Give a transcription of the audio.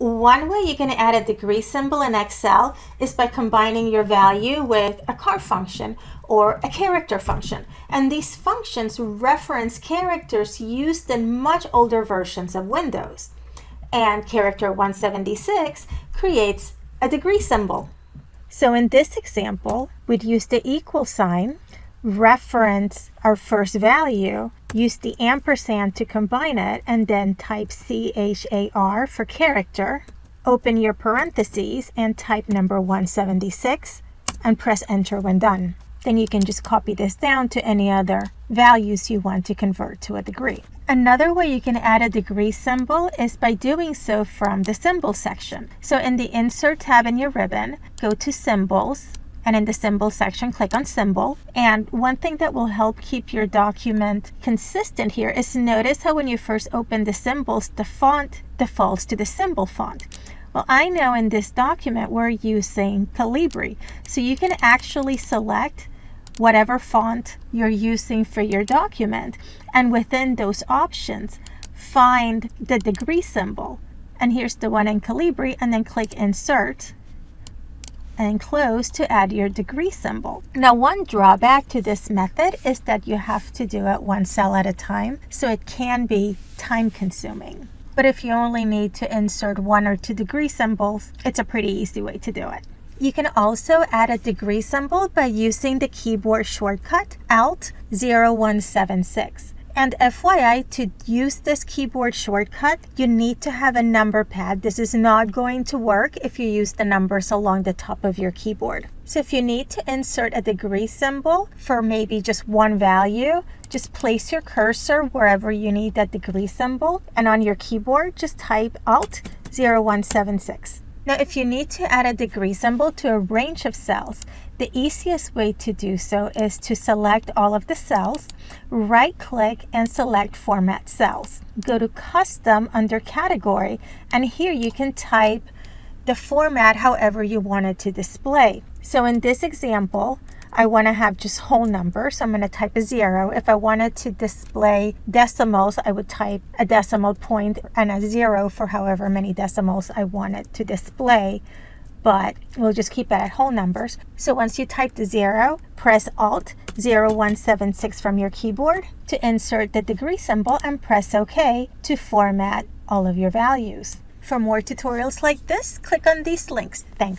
One way you can add a degree symbol in Excel is by combining your value with a CHAR function or a character function. And these functions reference characters used in much older versions of Windows. And character 176 creates a degree symbol. So in this example, we'd use the equal sign, reference our first value, use the ampersand to combine it, and then type C-H-A-R for character. Open your parentheses and type number 176 and press enter when done. Then you can just copy this down to any other values you want to convert to a degree. Another way you can add a degree symbol is by doing so from the symbol section. So in the insert tab in your ribbon, go to symbols, and in the symbol section, click on symbol. And one thing that will help keep your document consistent here is notice how when you first open the symbols, the font defaults to the symbol font. Well, I know in this document we're using Calibri, so you can actually select whatever font you're using for your document. And within those options, find the degree symbol. And here's the one in Calibri, and then click Insert and close to add your degree symbol. Now one drawback to this method is that you have to do it one cell at a time, so it can be time consuming. But if you only need to insert one or two degree symbols, it's a pretty easy way to do it. You can also add a degree symbol by using the keyboard shortcut Alt 0176. And FYI, to use this keyboard shortcut, you need to have a number pad. This is not going to work if you use the numbers along the top of your keyboard. So if you need to insert a degree symbol for maybe just one value, just place your cursor wherever you need that degree symbol. And on your keyboard, just type Alt 0176. Now, if you need to add a degree symbol to a range of cells, the easiest way to do so is to select all of the cells, right click and select Format Cells. Go to Custom under Category, and here you can type the format however you want it to display. So in this example, I want to have just whole numbers. So I'm going to type a zero. If I wanted to display decimals, I would type a decimal point and a zero for however many decimals I wanted to display. But we'll just keep it at whole numbers. So once you type the zero, press Alt 0176 from your keyboard to insert the degree symbol and press OK to format all of your values. For more tutorials like this, click on these links. Thanks.